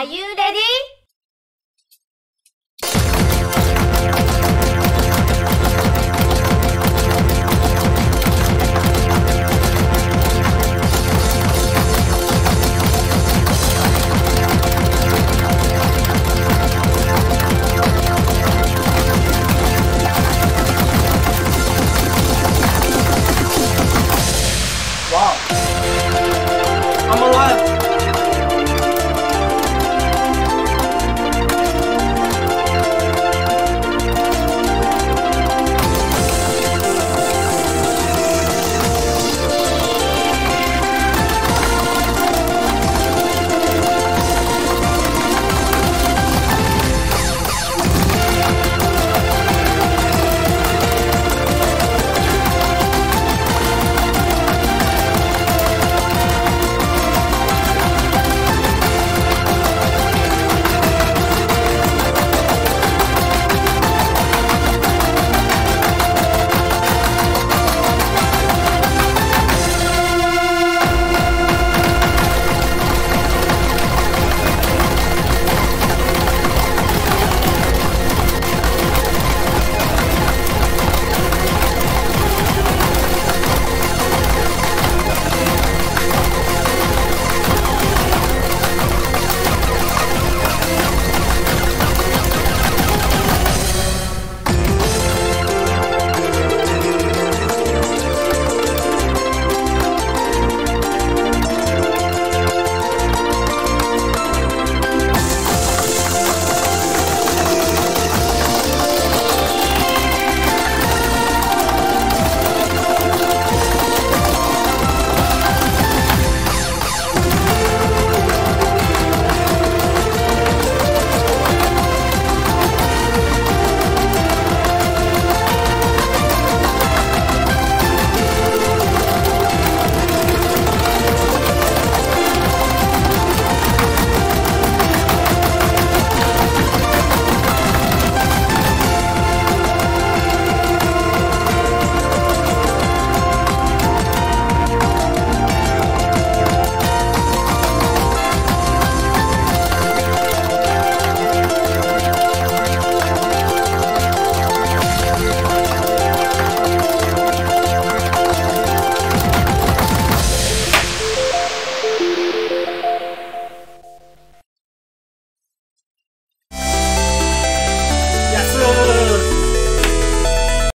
まゆれ